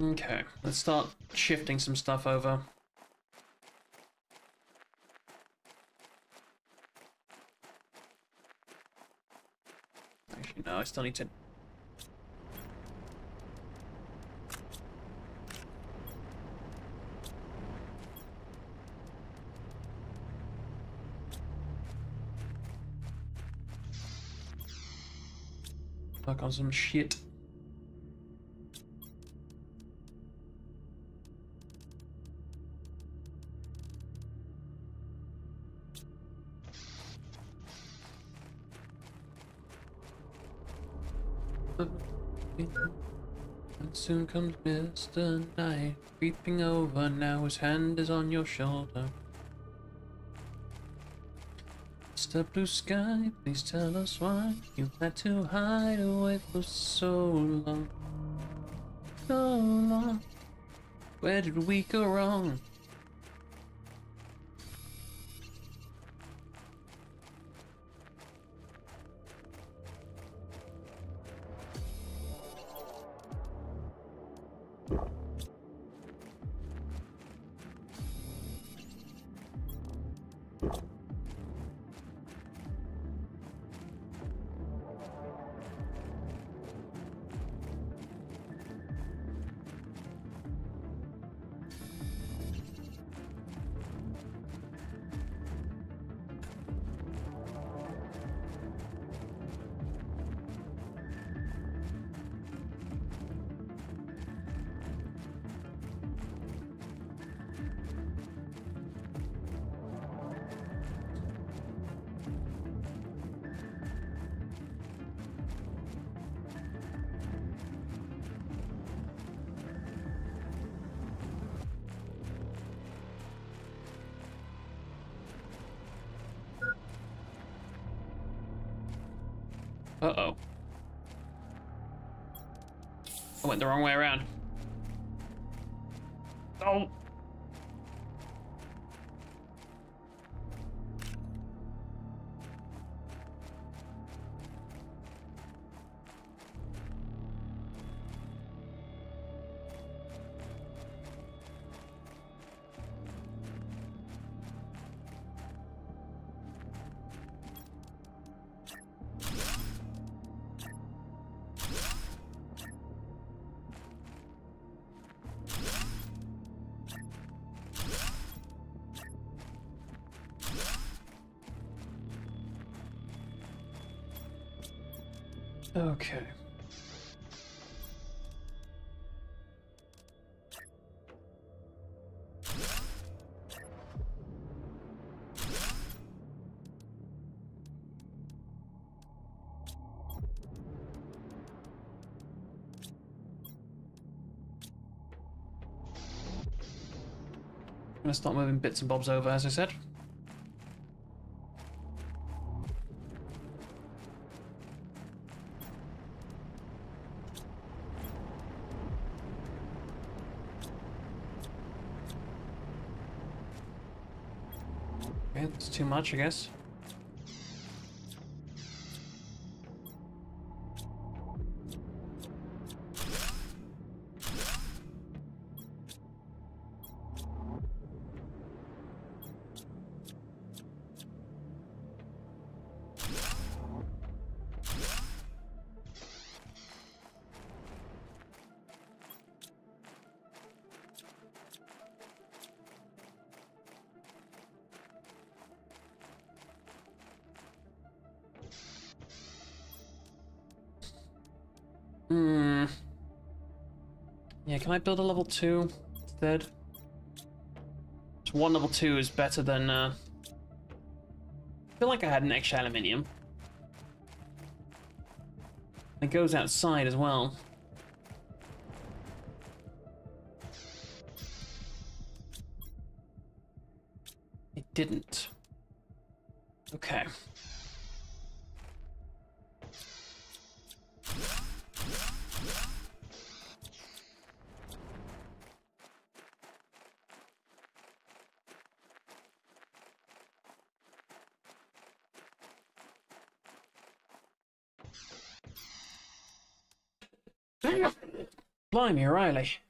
Okay, let's start shifting some stuff over. Actually, no, I still need to... Work on some shit. Soon comes Mr. Knight, creeping over, now his hand is on your shoulder. Mr. Blue Sky, please tell us why you had to hide away for so long. So long. Where did we go wrong? Uh-oh. I went the wrong way around. Okay. I'm gonna start moving bits and bobs over, as I said. That's too much, I guess. Build a level 2 instead? So one level 2 is better than, uh... I feel like I had an extra aluminium. It goes outside as well. It didn't. Okay. Blimey, O'Reilly. Oh,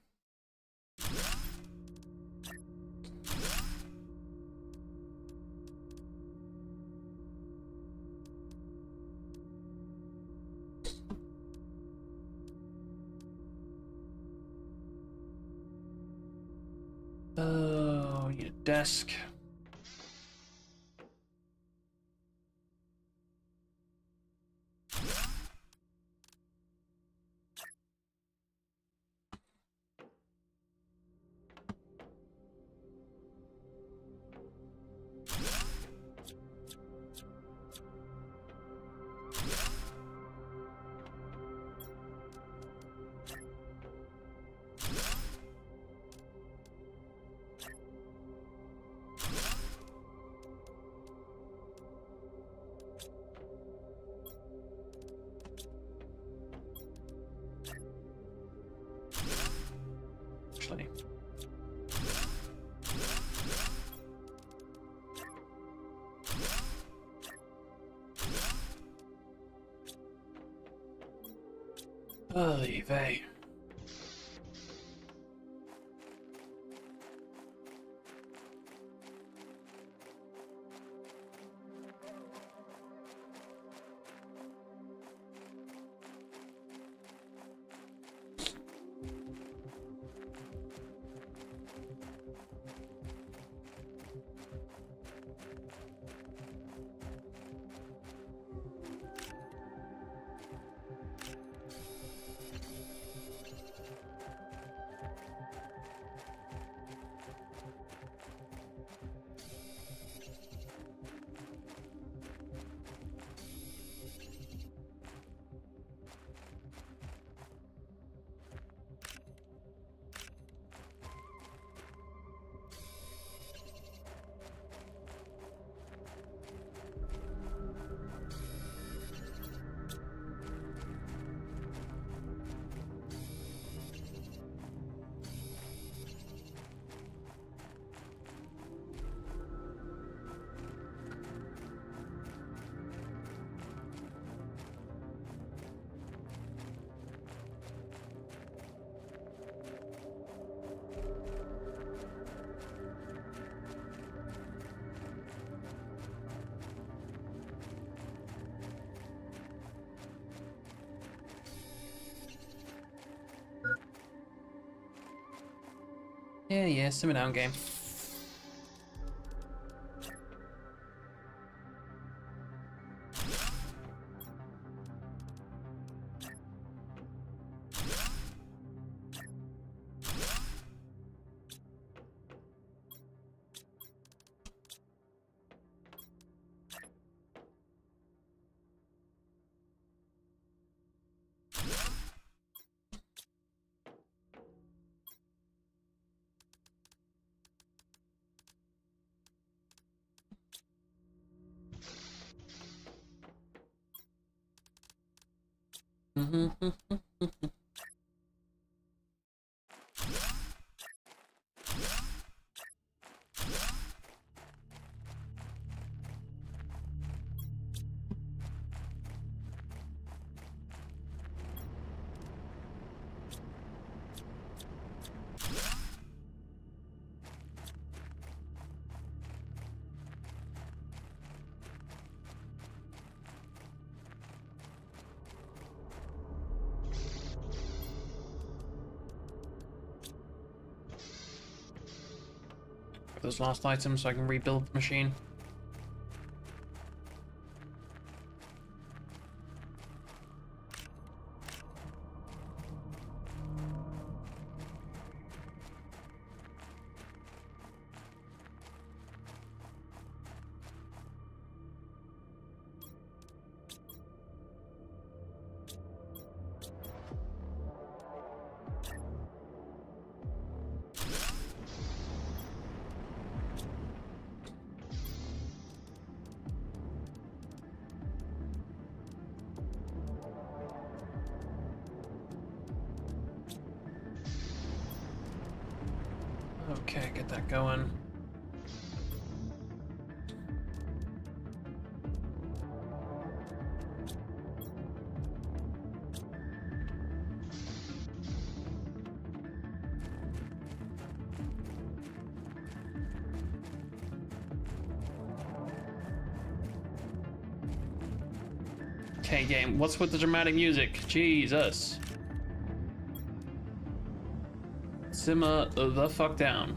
Oy vey. Yeah, yeah, simmer down game. Those mm-hmm. last item so I can rebuild the machine. Okay, get that going. Okay, game, what's with the dramatic music? Jesus. Simmer the fuck down.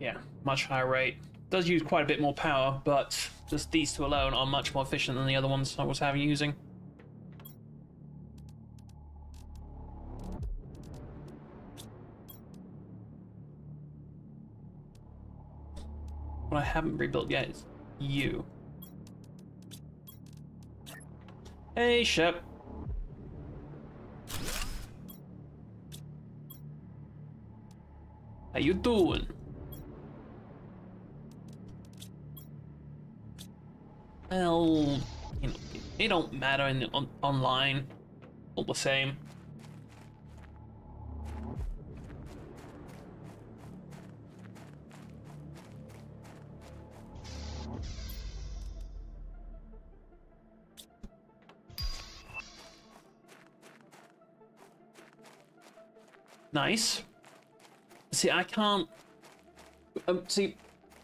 Yeah, much higher rate. Does use quite a bit more power, but just these two alone are much more efficient than the other ones I was having using. What I haven't rebuilt yet is you. Hey, Shep. How you doing? Well, you know, it don't matter in the, on, online. All the same. Nice. See, I can't. Um, see,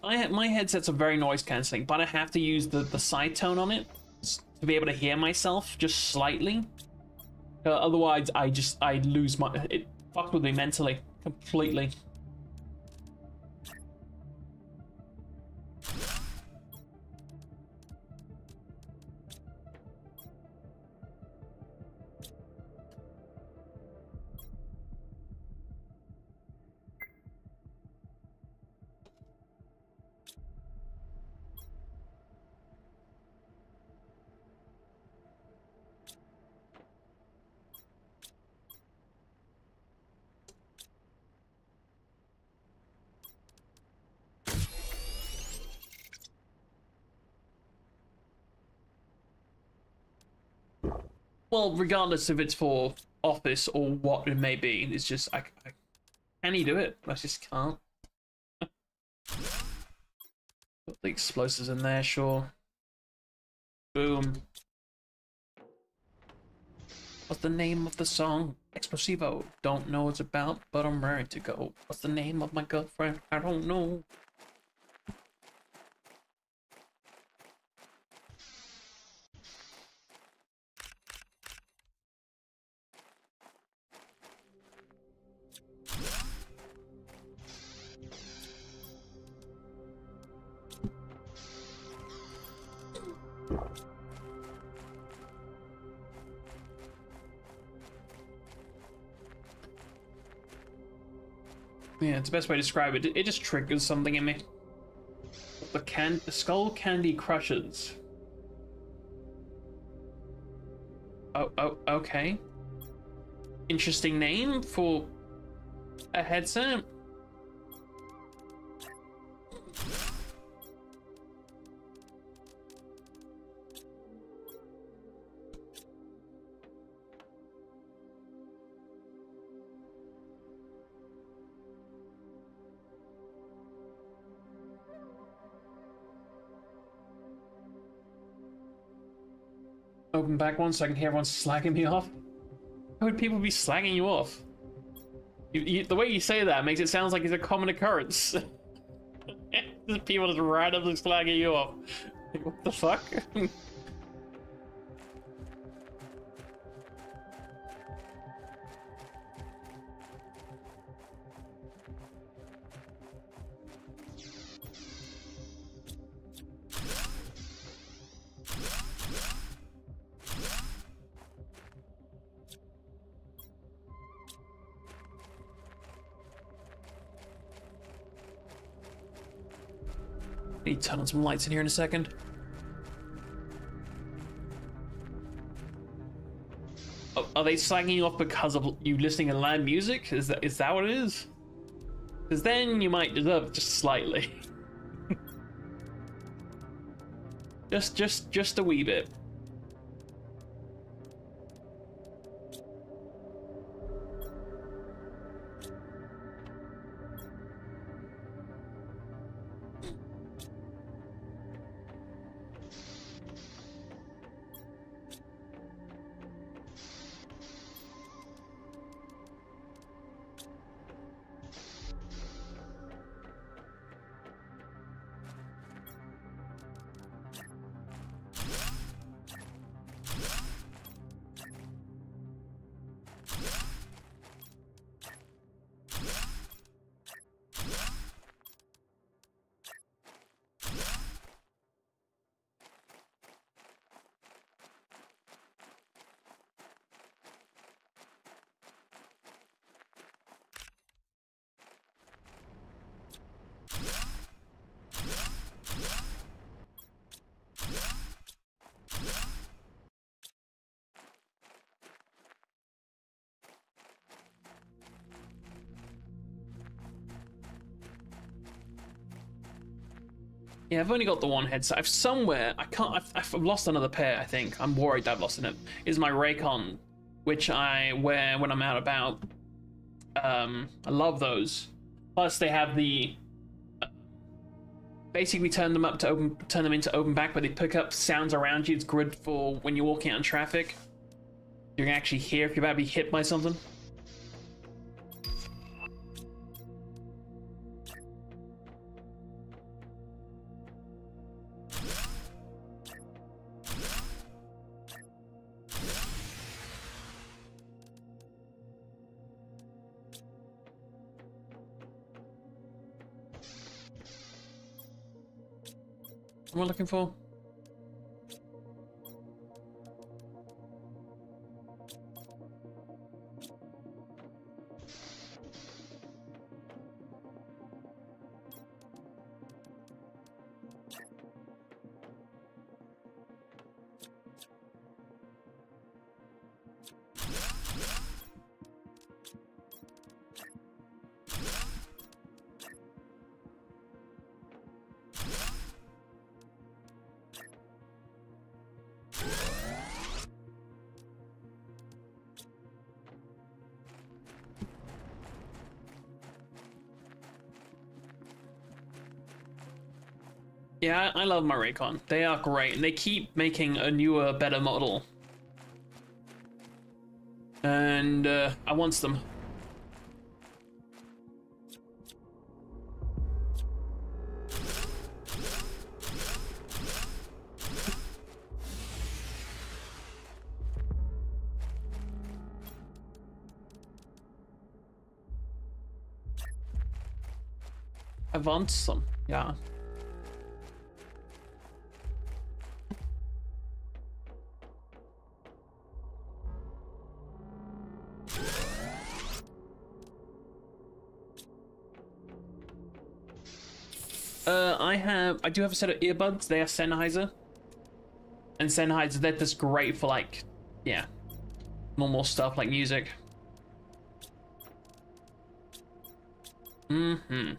I my headsets are very noise cancelling, but I have to use the the side tone on it to be able to hear myself just slightly. Uh, otherwise, I just I lose my it fucks with me mentally completely. Well, regardless if it's for office or what it may be, it's just I, I can he do it? I just can't. Put the explosives in there, sure. Boom. What's the name of the song? Explosivo. Don't know what it's about, but I'm ready to go. What's the name of my girlfriend? I don't know. Yeah, it's the best way to describe it. It just triggers something in me. The can the skull candy crushes. Oh, oh, okay. Interesting name for a headset. Open back one so I can hear everyone slagging me off. How would people be slagging you off? You, you, the way you say that makes it sound like it's a common occurrence. people just randomly slagging you off. what the fuck? on some lights in here in a second. Are they slagging off because of you listening to loud music? Is that is that what it is? Because then you might deserve it just slightly. just just just a wee bit. Yeah, I've only got the one headset. I've somewhere, I can't, I've, I've lost another pair, I think. I'm worried I've lost it. Is my Raycon, which I wear when I'm out about. Um, I love those. Plus, they have the uh, basically turn them up to open, turn them into open back, but they pick up sounds around you. It's good for when you're walking out in traffic. You can actually hear if you're about to be hit by something. Am looking for? Yeah, I love my Raycon. They are great, and they keep making a newer, better model. And uh, I want them. I want some, yeah. I do have a set of earbuds. They are Sennheiser. And Sennheiser, they're just great for like, yeah, normal stuff like music. Mm-hmm.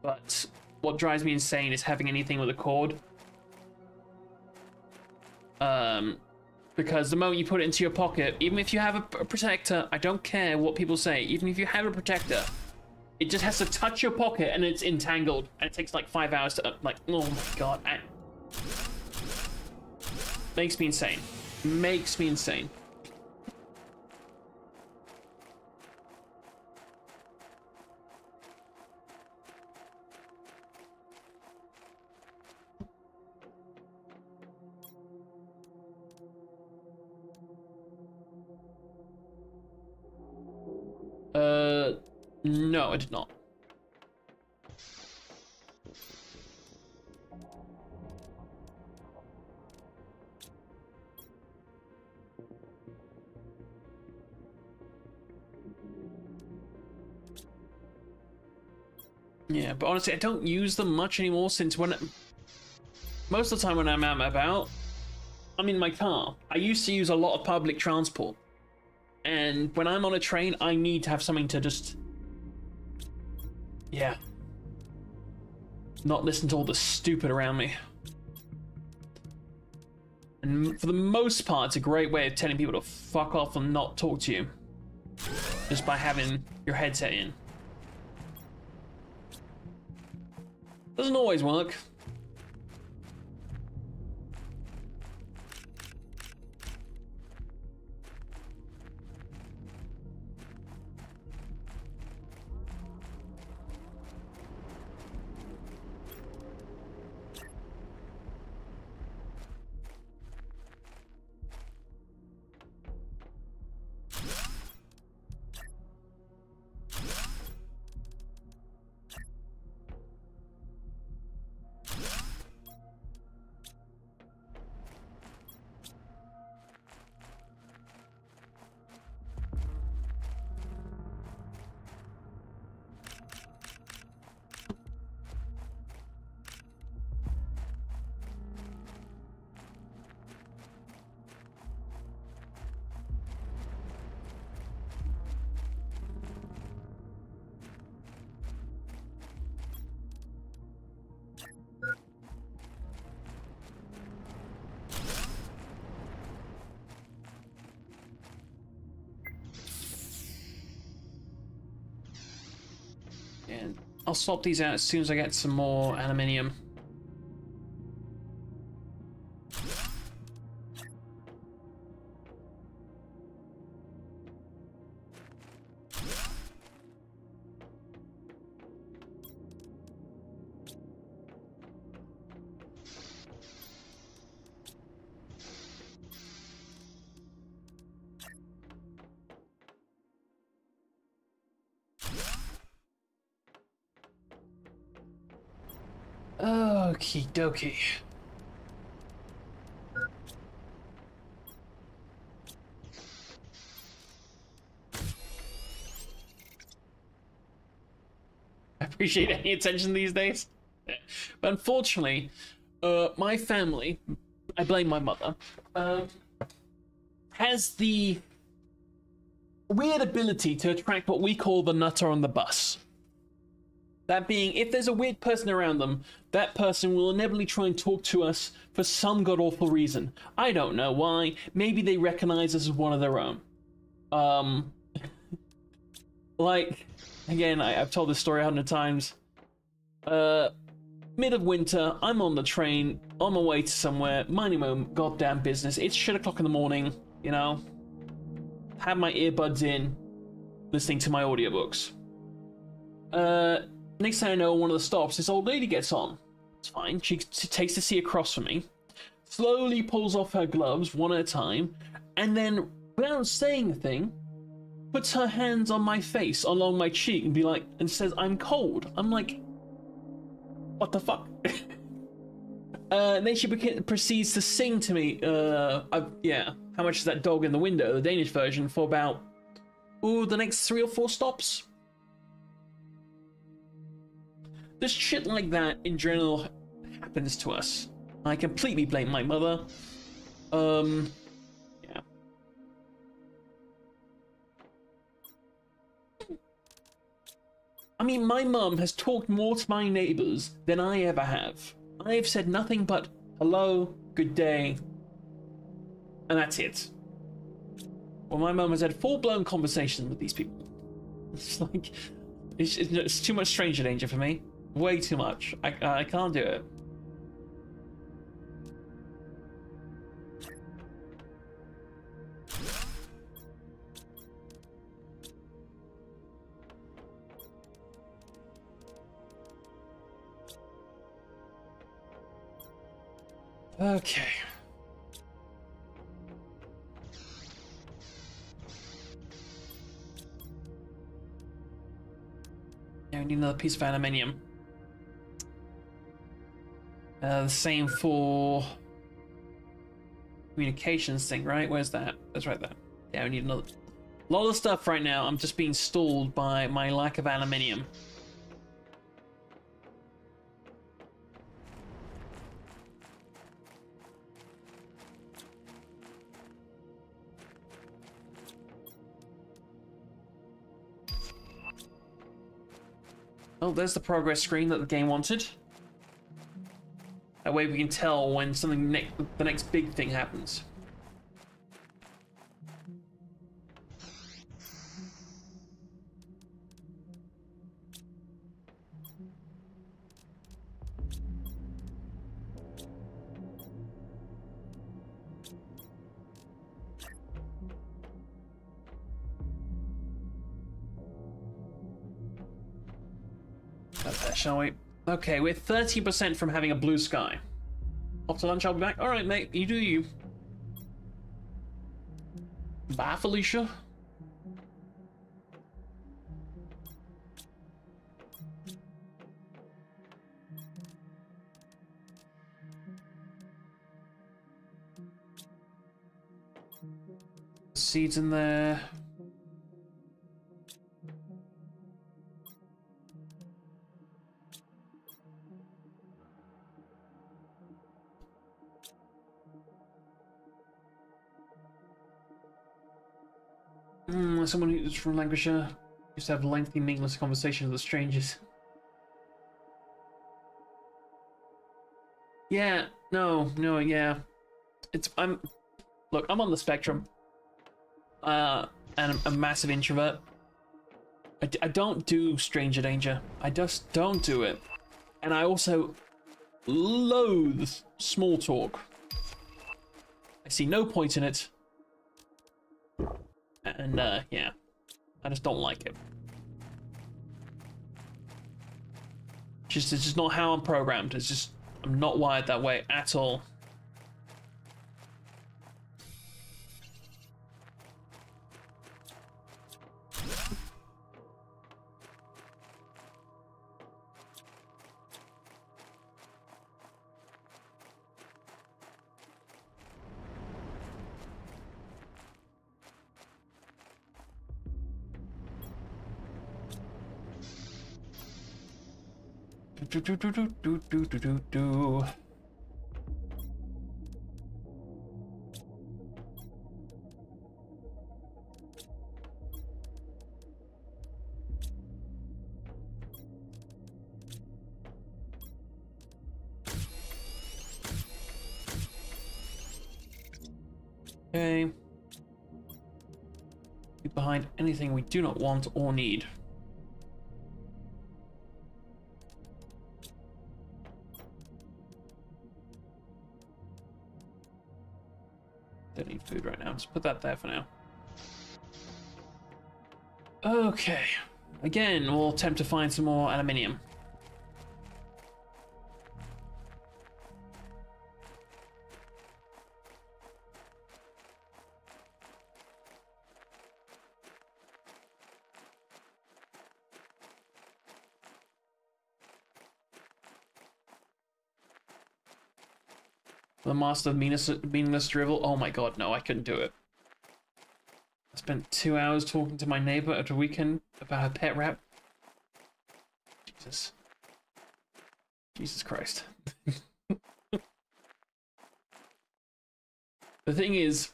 But what drives me insane is having anything with a cord. Um, because the moment you put it into your pocket, even if you have a, a protector, I don't care what people say, even if you have a protector, it just has to touch your pocket and it's entangled, and it takes like five hours to, like, oh my god. And makes me insane. Makes me insane. No, I did not. Yeah, but honestly, I don't use them much anymore since when... Most of the time when I'm out about, I'm in my car. I used to use a lot of public transport. And when I'm on a train, I need to have something to just... Yeah. Not listen to all the stupid around me. And for the most part, it's a great way of telling people to fuck off and not talk to you. Just by having your headset in. Doesn't always work. I'll swap these out as soon as I get some more aluminium. Okie dokie. I appreciate any attention these days. But unfortunately, uh, my family, I blame my mother, um, has the weird ability to attract what we call the nutter on the bus. That being, if there's a weird person around them, that person will inevitably try and talk to us for some god awful reason. I don't know why. Maybe they recognize us as one of their own. Um, like, again, I, have told this story a hundred times. Uh, mid of winter, I'm on the train, on my way to somewhere, minding my own goddamn business. It's shit o'clock in the morning, you know. Have my earbuds in, listening to my audiobooks. Uh, Next thing I know, one of the stops, this old lady gets on. It's fine. She, takes the seat across from me, slowly pulls off her gloves one at a time, and then, without saying a thing, puts her hands on my face, along my cheek, and be like, and says, "I'm cold." I'm like, "What the fuck?" uh, and then she proceeds to sing to me. Uh, I, yeah, how much is that dog in the window? The Danish version for about, ooh, the next three or four stops. This shit like that in general happens to us. I completely blame my mother. Um, yeah. I mean, my mum has talked more to my neighbors than I ever have. I have said nothing but hello, good day, and that's it. Well, my mum has had full-blown conversations with these people. It's like, it's, it's too much stranger danger for me. Way too much. I, I can't do it. Okay. Yeah, we need another piece of aluminium. Uh, the same for communications thing, right? Where's that? That's right there. Yeah, we need another. A lot of stuff right now. I'm just being stalled by my lack of aluminium. Oh, there's the progress screen that the game wanted. That way we can tell when something ne the next big thing happens. shall we? Okay, we're 30% from having a blue sky. Off to lunch, I'll be back. Alright, mate, you do you. Bye, Felicia. Seeds in there. Someone who's from Lancashire used to have lengthy, meaningless conversations with strangers. Yeah, no, no, yeah. It's I'm look, I'm on the spectrum. Uh and I'm a massive introvert. I, d- I don't do stranger danger. I just don't do it. And I also loathe small talk. I see no point in it. And, uh, yeah. I just don't like it. Just, it's just not how I'm programmed. It's just, I'm not wired that way at all. Do, do, do, do, do, do, do, do. Okay. Leave behind anything we do not want or need. Right put that there for now. Okay. Again, we'll attempt to find some more aluminium. The Master of Meaningless, Meaningless Drivel. Oh my god, no, I couldn't do it. I spent two hours talking to my neighbor at a weekend about her pet rat. Jesus. Jesus Christ. the thing is,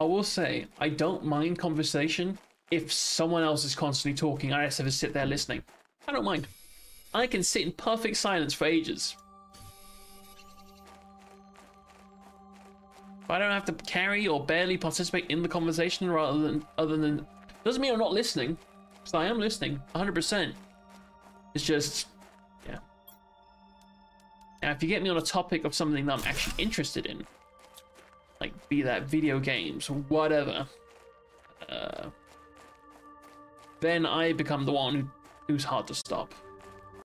I will say, I don't mind conversation if someone else is constantly talking. I just have to sit there listening. I don't mind. I can sit in perfect silence for ages. If I don't have to carry or barely participate in the conversation rather than other than doesn't mean I'm not listening. Because I am listening 100%. It's just yeah. Now if you get me on a topic of something that I'm actually interested in, like be that video games whatever, uh, then I become the one who, who's hard to stop.